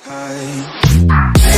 High.